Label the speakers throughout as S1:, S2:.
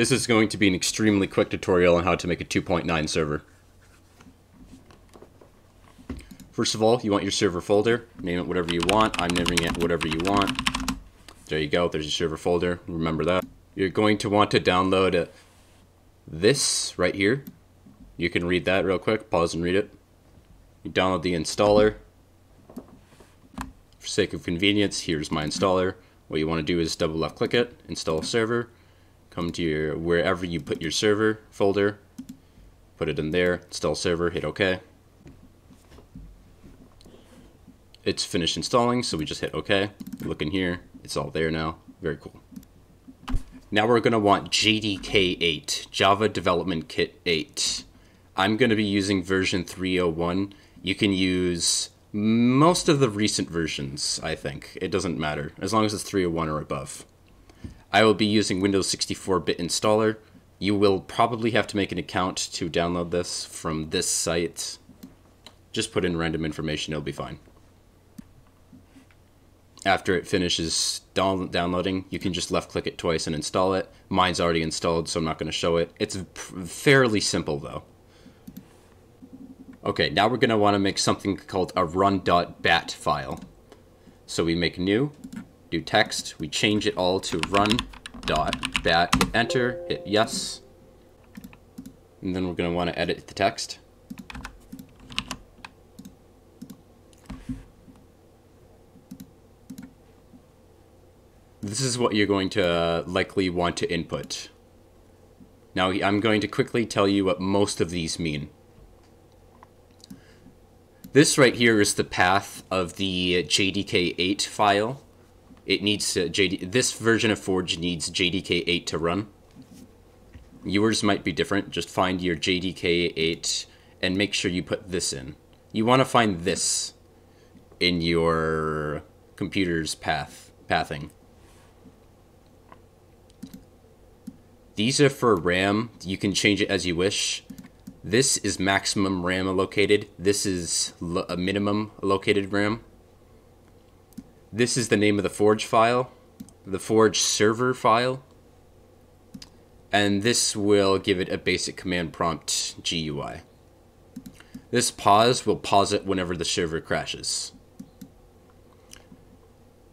S1: This is going to be an extremely quick tutorial on how to make a 2.9 server. First of all, you want your server folder. Name it whatever you want. I'm naming it whatever you want. There you go. There's your server folder. Remember that. You're going to want to download this right here. You can read that real quick. Pause and read it. You download the installer. For sake of convenience, here's my installer. What you want to do is double left click it, install server, come to your wherever you put your server folder, put it in there, install server, hit OK. It's finished installing, so we just hit OK. Look in here, it's all there now. Very cool. Now we're going to want JDK 8, Java Development Kit 8. I'm going to be using version 301. You can use most of the recent versions, I think. It doesn't matter, as long as it's 301 or above. I will be using Windows 64-bit installer. You will probably have to make an account to download this from this site. Just put in random information, it'll be fine. After it finishes downloading, you can just left click it twice and install it. Mine's already installed, so I'm not going to show it. It's fairly simple though. Okay, now we're going to want to make something called a run.bat file. So we make new, do text, we change it all to run.bat, hit enter, hit yes, and then we're going to want to edit the text. This is what you're going to uh, likely want to input. Now I'm going to quickly tell you what most of these mean. This right here is the path of the JDK8 file. It needs to, JD, this version of Forge needs JDK8 to run. Yours might be different. Just find your JDK8 and make sure you put this in. You want to find this in your computer's path pathing. These are for RAM. You can change it as you wish. This is maximum RAM allocated. This is a minimum allocated RAM. This is the name of the Forge file, the Forge server file. And this will give it a basic command prompt GUI. This pause will pause it whenever the server crashes.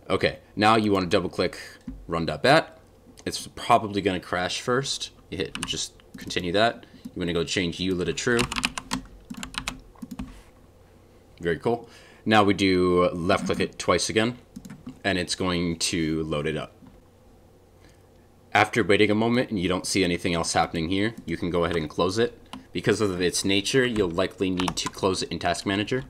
S1: Okay, now you want to double click run.bat. It's probably going to crash first. You hit just continue that. You want to go change EULA to true. Very cool. Now we do left click it twice again, and it's going to load it up. After waiting a moment and you don't see anything else happening here, you can go ahead and close it. Because of its nature, you'll likely need to close it in Task Manager.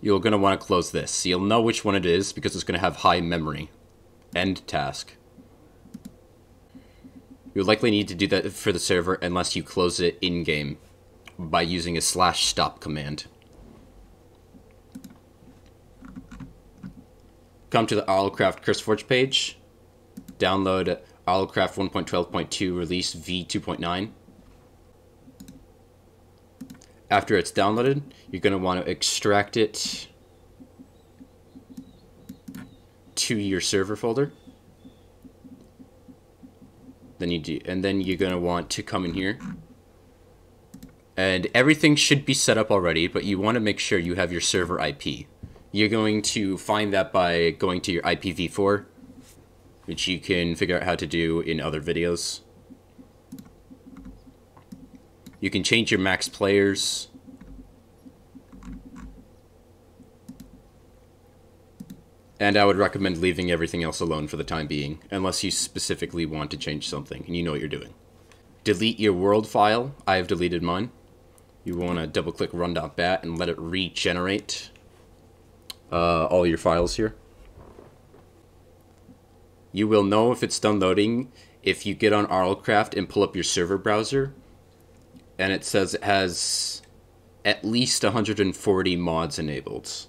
S1: You're going to want to close this. You'll know which one it is because it's going to have high memory. End task. You'll likely need to do that for the server unless you close it in-game by using a slash stop command. Come to the RLCraft CurseForge page, download RLCraft 1.12.2 release v2.9. After it's downloaded, you're going to want to extract it to your server folder. Then you do and then you're going to want to come in here. And everything should be set up already but you want to make sure you have your server IP you're going to find that by going to your IPv4 which you can figure out how to do in other videos you can change your max players And I would recommend leaving everything else alone for the time being, unless you specifically want to change something and you know what you're doing. Delete your world file. I have deleted mine. You want to double click run.bat and let it regenerate uh, all your files here. You will know if it's done loading if you get on RLCraft and pull up your server browser and it says it has at least 140 mods enabled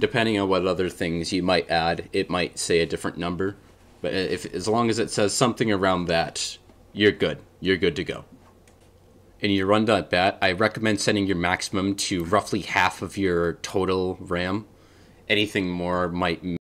S1: depending on what other things you might add, it might say a different number. But if as long as it says something around that, you're good. You're good to go. In your run.bat, I recommend setting your maximum to roughly half of your total RAM. Anything more might